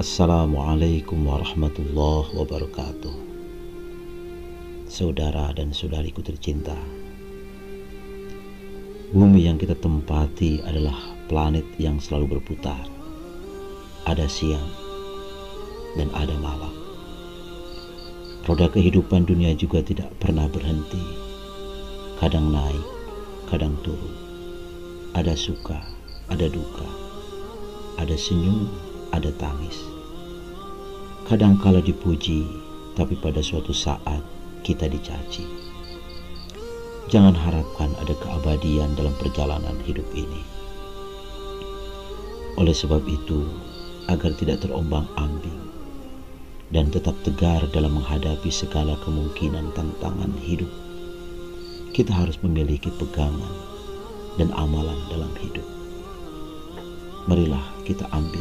Assalamualaikum warahmatullahi wabarakatuh. Saudara dan saudariku tercinta Bumi yang kita tempati adalah planet yang selalu berputar. Ada siang dan ada malam. Roda kehidupan dunia juga tidak pernah berhenti. Kadang naik, kadang turun. Ada suka, ada duka Ada senyum, ada tangis. Kadang kala dipuji, tapi pada suatu saat kita dicaci. Jangan harapkan ada keabadian dalam perjalanan hidup ini. Oleh sebab itu, agar tidak terombang-ambing dan tetap tegar dalam menghadapi segala kemungkinan tantangan hidup, kita harus memiliki pegangan dan amalan dalam hidup. Marilah kita ambil